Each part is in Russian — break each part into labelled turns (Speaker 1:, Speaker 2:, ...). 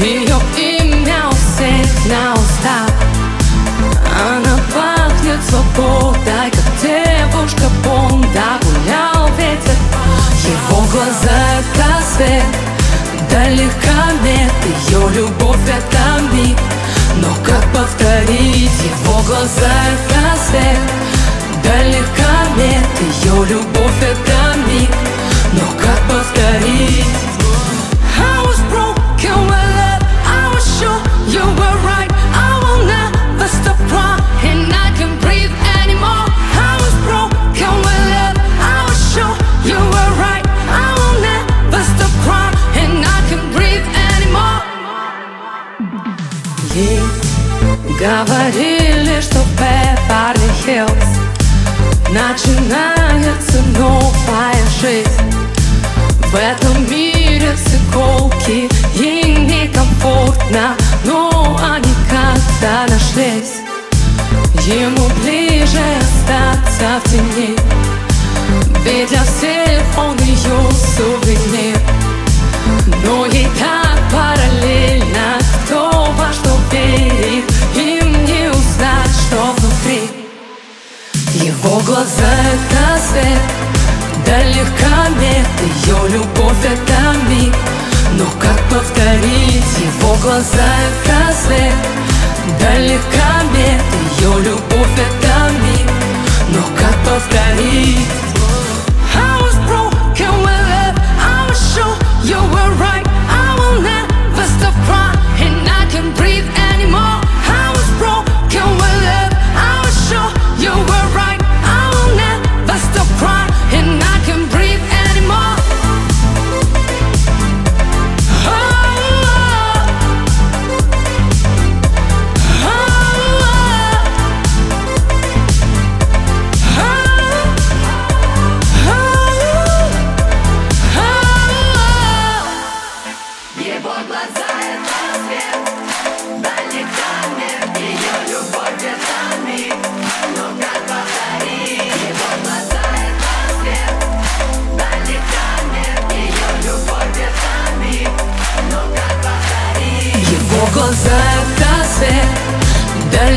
Speaker 1: Ее имя у всех на устах. Она пахнет свободой, как девушка Бонда. Гулял ветер, его глаза это свет Далеко нет ее любовь это миг Но как повторить его глаза это свет Далеко нет ее любовь Ей говорили, что в Беверли-Хиллз Начинается новая жизнь. В этом мире с иголки Ей некомфортно, но они как-то нашлись. Ему ближе остаться в тени Ведь для всех он ее сувенир глаза это свет Далеко нет ее любовь это миг. Но как повторить его? Глаза это свет Далеко нет ее любовь это миг. Но как повторить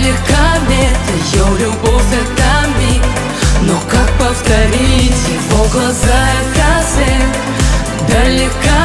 Speaker 2: древних комет Ее любовь это миг. Но как повторить его глаза это свет
Speaker 1: Далека